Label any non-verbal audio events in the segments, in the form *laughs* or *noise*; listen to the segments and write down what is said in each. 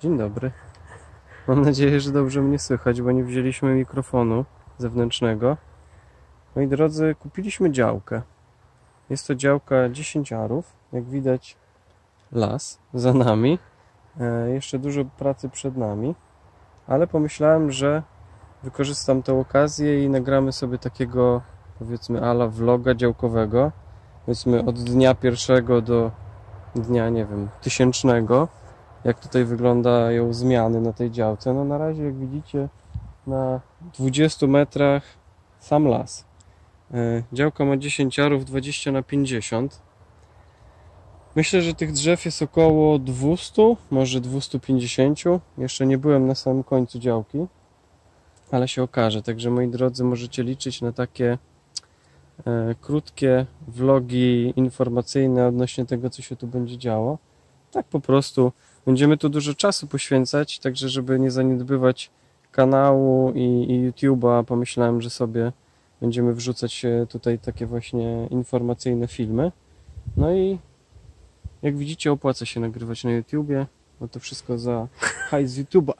Dzień dobry. Mam nadzieję, że dobrze mnie słychać, bo nie wzięliśmy mikrofonu zewnętrznego. Moi drodzy, kupiliśmy działkę. Jest to działka 10 arów. Jak widać, las za nami. E, jeszcze dużo pracy przed nami, ale pomyślałem, że wykorzystam tę okazję i nagramy sobie takiego, powiedzmy, ala vloga działkowego. Powiedzmy od dnia pierwszego do dnia, nie wiem, tysięcznego jak tutaj wyglądają zmiany na tej działce. No na razie, jak widzicie, na 20 metrach sam las. E, działka ma 10 arów, 20 na 50. Myślę, że tych drzew jest około 200, może 250. Jeszcze nie byłem na samym końcu działki, ale się okaże. Także moi drodzy, możecie liczyć na takie e, krótkie vlogi informacyjne odnośnie tego, co się tu będzie działo. Tak po prostu Będziemy tu dużo czasu poświęcać, także żeby nie zaniedbywać kanału i, i YouTube'a, pomyślałem, że sobie będziemy wrzucać tutaj takie właśnie informacyjne filmy. No i jak widzicie, opłaca się nagrywać na YouTubie, bo to wszystko za hajs YouTube'a.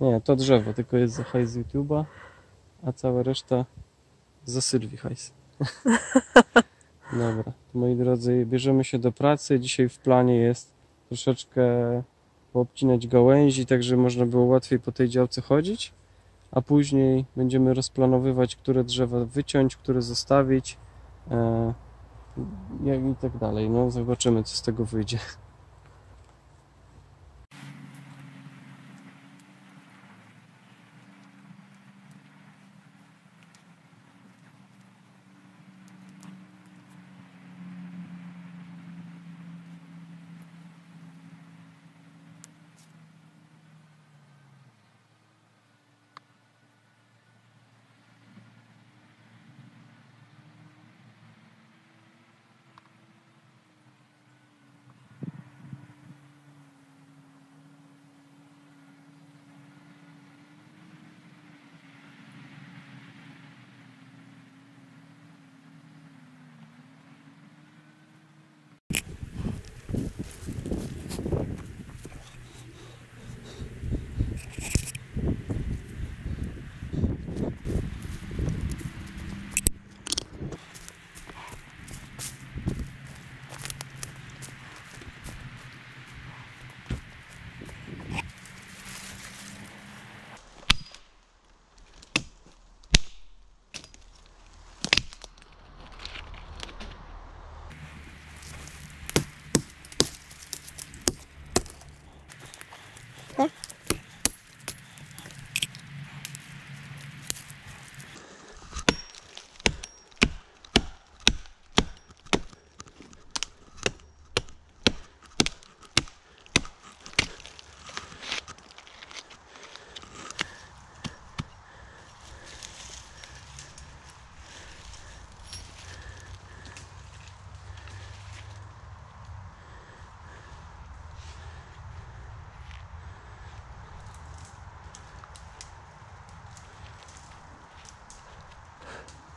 Nie, to drzewo tylko jest za hajs YouTube'a, a cała reszta za Sylwii hajs. *laughs* Dobra, moi drodzy, bierzemy się do pracy. Dzisiaj w planie jest troszeczkę poobcinać gałęzi, tak żeby można było łatwiej po tej działce chodzić, a później będziemy rozplanowywać, które drzewa wyciąć, które zostawić e, i tak dalej. No, zobaczymy, co z tego wyjdzie.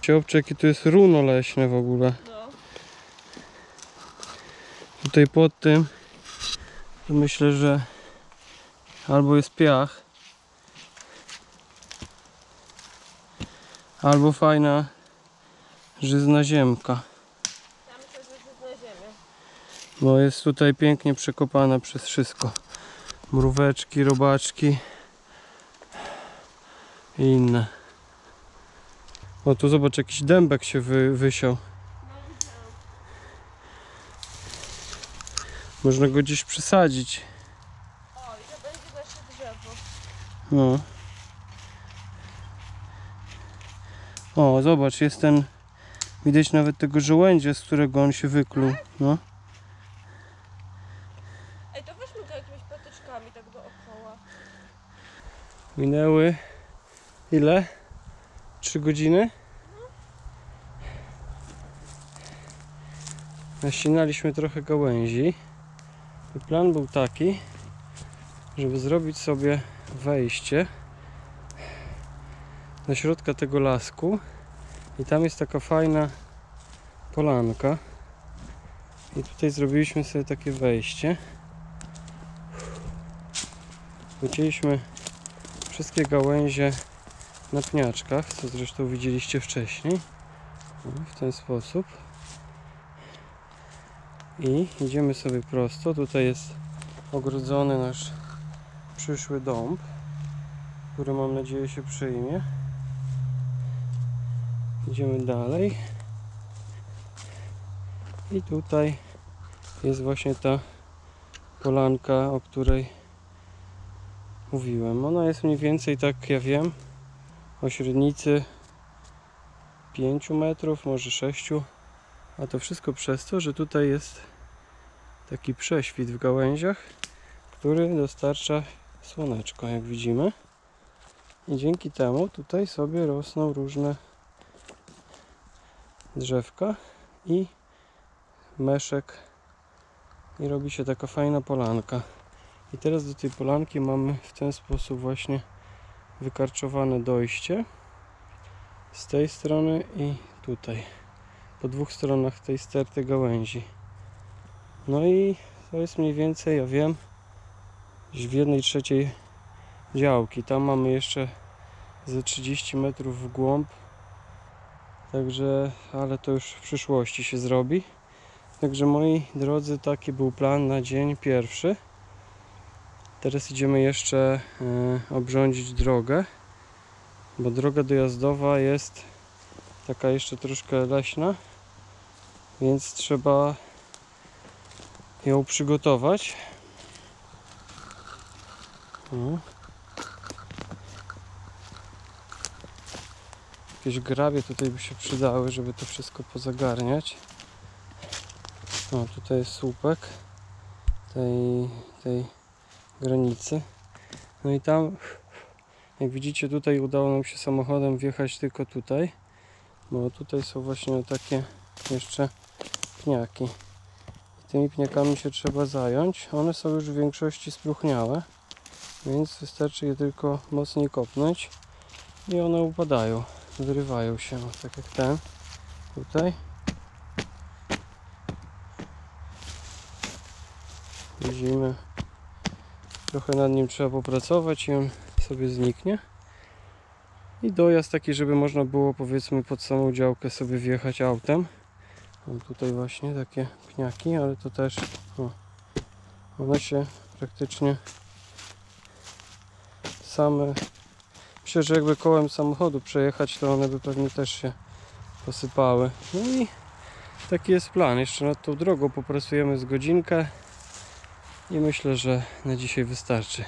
Ciobcze, jakie tu jest runo leśne w ogóle. No. Tutaj pod tym to myślę, że albo jest piach, albo fajna żyzna ziemka. Myślę, że jest. Bo jest tutaj pięknie przekopana przez wszystko. Mróweczki, robaczki i inne. O tu zobacz, jakiś dębek się wy, wysiał. Można go gdzieś przesadzić. O, i to będzie nasze drzewo. No. O, zobacz, jest ten. Widać nawet tego żołędzia, z którego on się wykluł. No. Ej, to weźmy go jakimiś patyczkami tak dookoła. Minęły ile? Trzy godziny? Naścinaliśmy trochę gałęzi. Plan był taki, żeby zrobić sobie wejście do środka tego lasku. I tam jest taka fajna polanka. I tutaj zrobiliśmy sobie takie wejście. Wycięliśmy wszystkie gałęzie na pniaczkach, co zresztą widzieliście wcześniej. W ten sposób. I idziemy sobie prosto. Tutaj jest ogrodzony nasz przyszły dąb, który mam nadzieję się przyjmie. Idziemy dalej. I tutaj jest właśnie ta polanka, o której mówiłem. Ona jest mniej więcej, tak ja wiem, o średnicy 5 metrów, może 6. A to wszystko przez to, że tutaj jest taki prześwit w gałęziach, który dostarcza słoneczko, jak widzimy. I dzięki temu tutaj sobie rosną różne drzewka i meszek i robi się taka fajna polanka. I teraz do tej polanki mamy w ten sposób właśnie wykarczowane dojście z tej strony i tutaj po dwóch stronach tej sterty gałęzi. No i to jest mniej więcej, ja wiem, w jednej trzeciej działki. Tam mamy jeszcze ze 30 metrów w głąb. Także, ale to już w przyszłości się zrobi. Także moi drodzy, taki był plan na dzień pierwszy. Teraz idziemy jeszcze e, obrządzić drogę, bo droga dojazdowa jest taka jeszcze troszkę leśna, więc trzeba ją przygotować. O. Jakieś grabie tutaj by się przydały, żeby to wszystko pozagarniać. O, tutaj jest słupek tej, tej granicy. No i tam, jak widzicie, tutaj udało nam się samochodem wjechać tylko tutaj, bo tutaj są właśnie takie jeszcze pniaki. I tymi pniakami się trzeba zająć. One są już w większości spróchniałe, więc wystarczy je tylko mocniej kopnąć i one upadają, wyrywają się, o, tak jak ten tutaj. Widzimy, trochę nad nim trzeba popracować i on sobie zniknie. I dojazd taki, żeby można było powiedzmy pod samą działkę sobie wjechać autem. Mam tutaj właśnie takie pniaki, ale to też o, one się praktycznie same myślę, że jakby kołem samochodu przejechać, to one by pewnie też się posypały. No i taki jest plan. Jeszcze nad tą drogą popracujemy z godzinkę i myślę, że na dzisiaj wystarczy.